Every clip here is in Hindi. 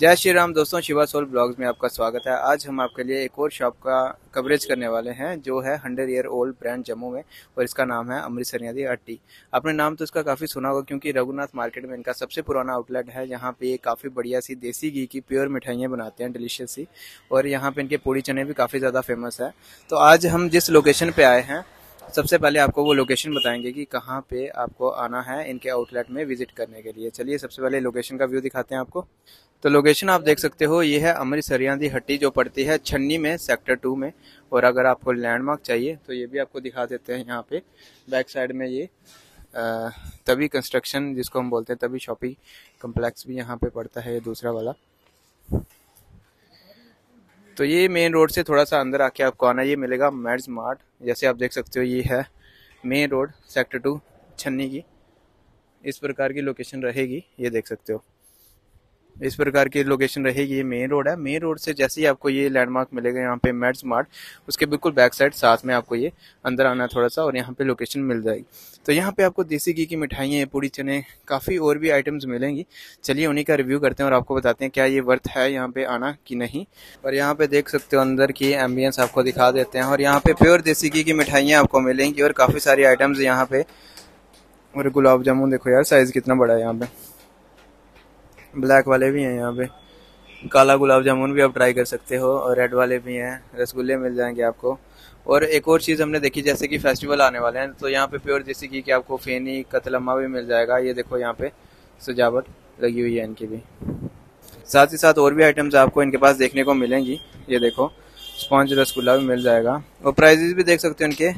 जय श्री राम दोस्तों, शिवा सोल ब्लॉग्स में आपका स्वागत है। आज हम आपके लिए एक और शॉप का कवरेज करने वाले हैं, जो है hundred year old brand Jammu में, और इसका नाम है अमृतसर यादी अट्टी आपने नाम तो इसका काफ़ी सुना होगा, क्योंकि रघुनाथ मार्केट में इनका सबसे पुराना आउटलेट है। यहाँ पे ये काफ़ी बढ़िया सी देसी घी की प्योर मिठाइयाँ बनाते हैं, डिलीशियस सी, और यहाँ पे इनके पूड़ी चने भी काफ़ी ज़्यादा फ़ेमस है। तो आज हम जिस लोकेशन पे आए हैं सबसे पहले आपको वो लोकेशन बताएँगे कि कहाँ पे आपको आना है इनके आउटलेट में विज़िट करने के लिए। चलिए, सबसे पहले लोकेशन का व्यू दिखाते हैं आपको। तो लोकेशन आप देख सकते हो, ये है अमृतसरिया दी हट्टी जो पड़ती है छन्नी में सेक्टर टू में। और अगर आपको लैंडमार्क चाहिए तो ये भी आपको दिखा देते हैं यहाँ पे। बैक साइड में ये तभी कंस्ट्रक्शन जिसको हम बोलते हैं, तभी शॉपिंग कम्प्लेक्स भी यहाँ पे पड़ता है, ये दूसरा वाला। तो ये मेन रोड से थोड़ा सा अंदर आके आपको आना, ये मिलेगा मेड्स मार्ट जैसे आप देख सकते हो, ये है मेन रोड सेक्टर टू छन्नी की। इस प्रकार की लोकेशन रहेगी, ये देख सकते हो। इस प्रकार की लोकेशन रहेगी ये मेन रोड है। मेन रोड से जैसे ही आपको ये लैंडमार्क मिलेगा यहाँ पे मेड स्मार्ट उसके बिल्कुल बैक साइड साथ में आपको ये अंदर आना थोड़ा सा और यहाँ पे लोकेशन मिल जाएगी। तो यहाँ पे आपको देसी घी की मिठाइयाँ पूड़ी चने, काफ़ी और भी आइटम्स मिलेंगी। चलिए उन्हीं का रिव्यू करते हैं और आपको बताते हैं क्या ये वर्थ है यहाँ पे आना कि नहीं। और यहाँ पे देख सकते हो अंदर की एम्बियंस आपको दिखा देते हैं और यहाँ पे प्योर देसी घी की मिठाइयाँ आपको मिलेंगी और काफ़ी सारी आइटम्स यहाँ पे और गुलाब जामुन देखो यार साइज़ कितना बड़ा है यहाँ पे। ब्लैक वाले भी हैं यहाँ पे। काला गुलाब जामुन भी आप ट्राई कर सकते हो और रेड वाले भी हैं। रसगुल्ले मिल जाएँगे आपको। और एक और चीज़ हमने देखी जैसे कि फेस्टिवल आने वाले हैं तो यहाँ पे प्योर जैसे कि, कि आपको फेनी कतलम्मा भी मिल जाएगा। ये देखो यहाँ पे सजावट लगी हुई है इनकी भी। साथ ही साथ और भी आइटम्स आपको इनके पास देखने को मिलेंगी। ये देखो स्पॉन्ज रसगुल्ला भी मिल जाएगा। और प्राइजेज भी देख सकते हो इनके।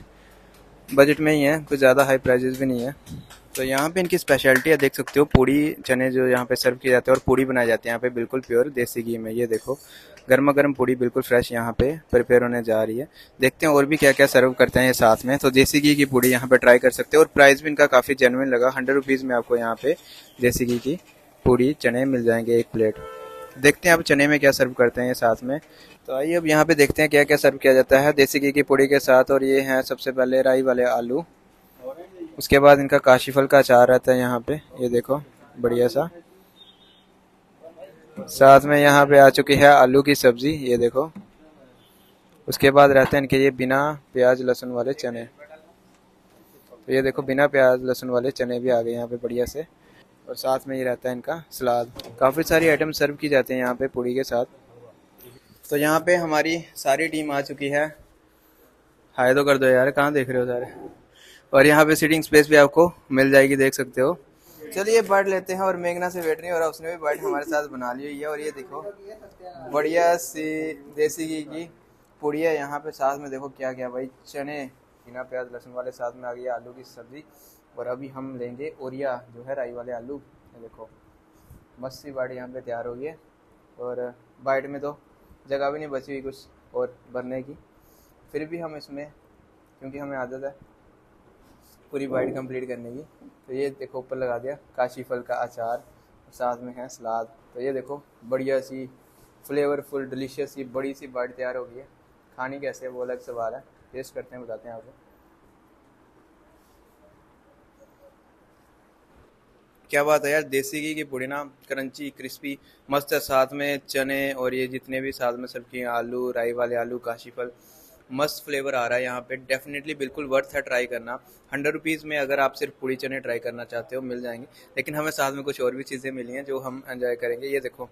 बजट में ही है कुछ ज़्यादा हाई प्राइजेज भी नहीं है। तो यहाँ पे इनकी स्पेशलिटी देख सकते हो, पूड़ी चने जो यहाँ पे सर्व किए जाते हैं और पूड़ी बनाई जाती है, यहाँ पे बिल्कुल प्योर देसी घी में, ये देखो। गर्मा गर्म पूड़ी बिल्कुल फ्रेश यहाँ पे प्रिपेयर होने जा रही है। देखते हैं और भी क्या क्या सर्व करते हैं ये साथ में। तो देसी घी की पूड़ी यहाँ पे ट्राई कर सकते हैं और प्राइस भी इनका काफ़ी जेनविन लगा। हंड्रेड रुपीज़ में आपको यहाँ पे देसी घी की पूड़ी चने मिल जाएँगे एक प्लेट देखते हैं आप चने में क्या सर्व करते हैं साथ में। तो आइए अब यहाँ पे देखते हैं क्या क्या सर्व किया जाता है देसी घी की पूड़ी के साथ। और ये हैं सबसे पहले राई वाले आलू। उसके बाद इनका काशी फल का अचार रहता है यहाँ पे। ये देखो, बढ़िया सा। साथ में यहाँ पे आ चुकी है आलू की सब्ज़ी, ये देखो। उसके बाद रहते हैं इनके ये बिना प्याज, लहसुन वाले चने। तो ये देखो, बिना प्याज, लहसुन वाले चने भी आ गए यहाँ पे बढ़िया से। और साथ में ये रहता है इनका सलाद। काफ़ी सारी आइटम सर्व की जाती हैं यहाँ पे पूड़ी के साथ। तो यहाँ पे हमारी सारी टीम आ चुकी है। हाय तो कर दो यार, कहाँ देख रहे हो सारे? और यहाँ पे सीटिंग स्पेस भी आपको मिल जाएगी, देख सकते हो। चलिए बैठ लेते हैं और मेघना से बैठ रही है और उसने भी बैठ हमारे साथ बना ली हुई है। और ये देखो, बढ़िया सी देसी घी की पूड़ी है। यहाँ पे साथ में देखो क्या क्या, भाई, चने, बिना प्याज, लहसुन वाले साथ में आ गई आलू की सब्ज़ी। और अभी हम लेंगे ओरिया, जो है राई वाले आलू। देखो, मस्त सी यहाँ पे तैयार हो गई है। और बाइट में तो जगह भी नहीं बची हुई कुछ और भरने की। फिर भी हम इसमें, क्योंकि हमें आदत है पूरी बाइट कंप्लीट करने की। तो ये देखो ऊपर लगा दिया काशी फल का अचार साथ में है सलाद। तो ये देखो बढ़िया सी फ्लेवरफुल डिलीशियस सी बड़ी सी बाइट तैयार हो गई है। खानी कैसे है वो अलग सवाल है। टेस्ट करते हैं बताते हैं आपको। क्या बात है यार देसी घी की पूड़ी ना क्रंची क्रिस्पी मस्त है। साथ में चने और ये जितने भी साथ में सब्ज़ी आलू राई वाले आलू काशी फल मस्त फ्लेवर आ रहा है यहाँ पे। डेफिनेटली बिल्कुल वर्थ है ट्राई करना। हंड्रेड रुपीज़ में अगर आप सिर्फ़ पूड़ी चने ट्राई करना चाहते हो, मिल जाएँगे। लेकिन हमें साथ में कुछ और भी चीज़ें मिली हैं जो हम एंजॉय करेंगे। ये देखो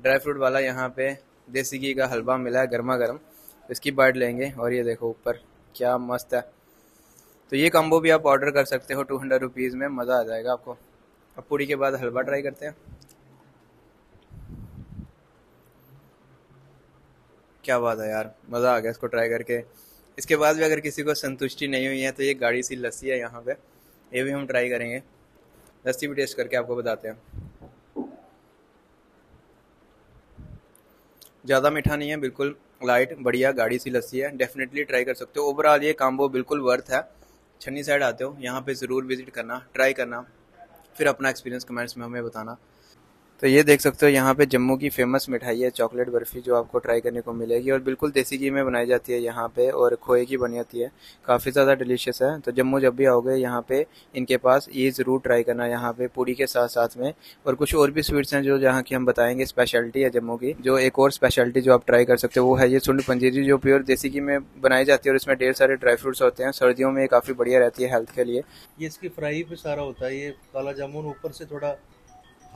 ड्राई फ्रूट वाला यहाँ पे देसी घी का हलवा मिला है गर्मा गर्म इसकी बाइट लेंगे और ये देखो ऊपर, क्या मस्त है। तो ये कम्बो भी आप ऑर्डर कर सकते हो टू हंड्रेड रुपीज़ में, मज़ा आ जाएगा आपको। अब पूड़ी के बाद हलवा ट्राई करते हैं। क्या बात है यार, मज़ा आ गया इसको ट्राई करके। इसके बाद भी अगर किसी को संतुष्टि नहीं हुई है तो ये गाड़ी सी लस्सी है यहाँ पे। ये भी हम ट्राई करेंगे। लस्सी भी टेस्ट करके आपको बताते हैं। ज़्यादा मीठा नहीं है, बिल्कुल लाइट बढ़िया गाड़ी सी लस्सी है। डेफिनेटली ट्राई कर सकते हो। ओवरऑल ये काम्बो बिल्कुल वर्थ है। छन्नी साइड आते हो, यहाँ पे ज़रूर विज़िट करना ट्राई करना। फिर अपना एक्सपीरियंस कमेंट्स में हमें बताना। तो ये देख सकते हो, यहाँ पे जम्मू की फ़ेमस मिठाई है चॉकलेट बर्फ़ी जो आपको ट्राई करने को मिलेगी और बिल्कुल देसी घी में बनाई जाती है यहाँ पे और खोए की बनी जाती है। काफ़ी ज़्यादा डिलीशियस है। तो जम्मू जब भी आओगे, यहाँ पे इनके पास ये ज़रूर ट्राई करना यहाँ पे पूड़ी के साथ साथ में। और कुछ और भी स्वीट्स हैं जो जहाँ की हम बताएँगे स्पेशलिटी है जम्मू की। जो एक और स्पेशलिटी जो आप ट्राई कर सकते हो, वो है ये सुंड पंजीरी जो प्योर देसी घी में बनाई जाती है और इसमें ढेर सारे ड्राई फ्रूट्स होते हैं। सर्दियों में काफ़ी बढ़िया रहती है हेल्थ के लिए। ये इसकी फ्राई पे सारा होता है, ये काला जामुन ऊपर से थोड़ा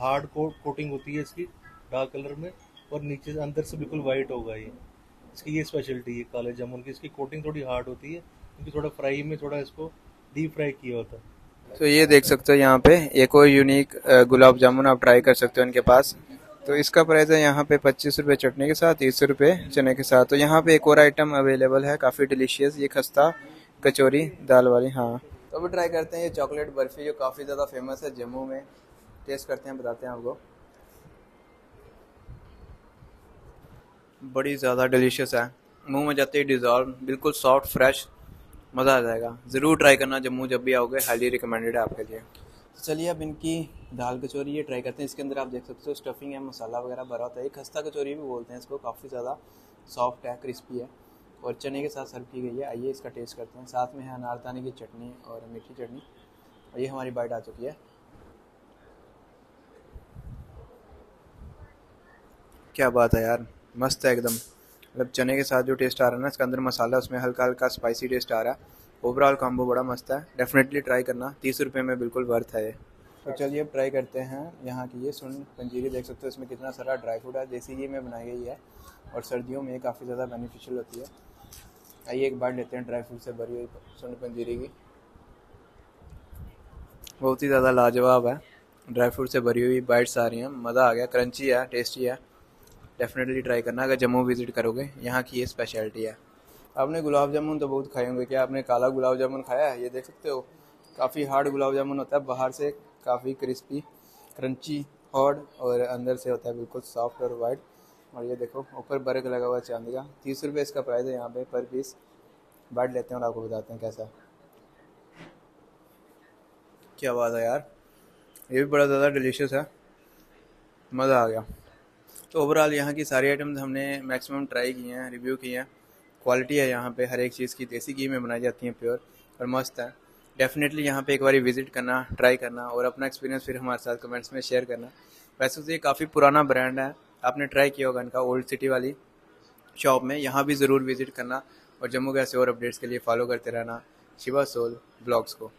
हार्ड कोट कोटिंग होती है इसकी डार्क कलर में, और नीचे अंदर से बिल्कुल वाइट होगा ये। इसकी ये स्पेशलिटी है, काले जामुन की। इसकी कोटिंग थोड़ी हार्ड होती है, क्योंकि थोड़ा फ्राई में थोड़ा इसको डीप फ्राई किया होता है। तो ये देख सकते हो यहाँ पे, एक और यूनिक गुलाब जामुन आप ट्राई कर सकते हो इनके पास। तो इसका प्राइस है यहाँ पे पच्चीस रुपये चटनी के साथ, तीस रुपये चने के साथ। तो यहाँ पे एक और आइटम अवेलेबल है, काफ़ी डिलीशियस ये खस्ता, कचौरी, दाल वाली हाँ। तो अभी ट्राई करते हैं ये चॉकलेट बर्फ़ी, जो काफ़ी ज़्यादा फ़ेमस है जम्मू में। टेस्ट करते हैं, बताते हैं आपको। बड़ी ज़्यादा डिलीशियस है। मुँह में जाते ही डिज़ॉल्व बिल्कुल सॉफ्ट फ्रेश मज़ा आ जाएगा। ज़रूर ट्राई करना जम्मू जब भी आओगे हाईली रिकमेंडेड है आपके लिए। तो चलिए अब इनकी दाल कचौरी ये ट्राई करते हैं। इसके अंदर आप देख सकते हो स्टफिंग है, मसाला वगैरह भरा होता है। खस्ता कचौरी भी बोलते हैं इसको, काफ़ी ज़्यादा सॉफ्ट है क्रिस्पी है। और चने के साथ सर्व की गई है। आइए इसका टेस्ट करते हैं। साथ में है अनारदाने की चटनी और मीठी चटनी। और ये हमारी बाइट आ चुकी है। क्या बात है यार। मस्त है एकदम। मतलब चने के साथ जो टेस्ट आ रहा है ना, इसके अंदर मसाला, उसमें हल्का हल्का स्पाइसी टेस्ट आ रहा है। ओवरऑल कॉम्बो बड़ा मस्त है। डेफिनेटली ट्राई करना। तीस रुपये में बिल्कुल वर्थ है ये। तो चलिए अब ट्राई करते हैं यहाँ की ये सुन पंजीरी। देख सकते हो इसमें कितना सारा ड्राई फ्रूट है। देसी घी में बनाई गई है और सर्दियों में ये काफ़ी ज़्यादा बेनिफिशियल होती है। आइए एक बार लेते हैं ड्राई फ्रूट से भरी हुई सुन पंजीरी की। बहुत ही ज़्यादा लाजवाब है। ड्राई फ्रूट से भरी हुई बाइट्स आ रही हैं। मज़ा आ गया। क्रंची है टेस्टी है। डेफिनेटली ट्राई करना, अगर जम्मू विज़िट करोगे, यहाँ की ये स्पेशलिटी है। आपने गुलाब जामुन तो बहुत खाए होंगे, क्या आपने काला गुलाब जामुन खाया है? ये देख सकते हो, काफ़ी हार्ड गुलाब जामुन होता है, बाहर से काफ़ी क्रिस्पी क्रंची हार्ड और अंदर से होता है बिल्कुल सॉफ्ट और वाइट और ये देखो, ऊपर बर्ग लगा हुआ है चांदी का। तीस रुपये इसका प्राइस है यहाँ पे पर पीस बांट लेते हैं और आपको बताते हैं कैसा क्या बात है यार। ये भी बड़ा ज़्यादा डिलीशियस है। मज़ा आ गया। तो ओवरऑल यहाँ की सारी आइटम्स हमने मैक्सिमम ट्राई किए हैं रिव्यू किए हैं। क्वालिटी है यहाँ पे, हर एक चीज़ की, देसी घी में बनाई जाती है प्योर और मस्त है। डेफिनेटली यहाँ पे एक बार विज़िट करना ट्राई करना और अपना एक्सपीरियंस फिर हमारे साथ कमेंट्स में शेयर करना। वैसे तो ये काफ़ी पुराना ब्रांड है, आपने ट्राई किया होगा इनका ओल्ड सिटी वाली शॉप में। यहाँ भी ज़रूर विज़िट करना और जम्मू के ऐसे और अपडेट्स के लिए फॉलो करते रहना। शिवा सोल ब्लॉग्स को।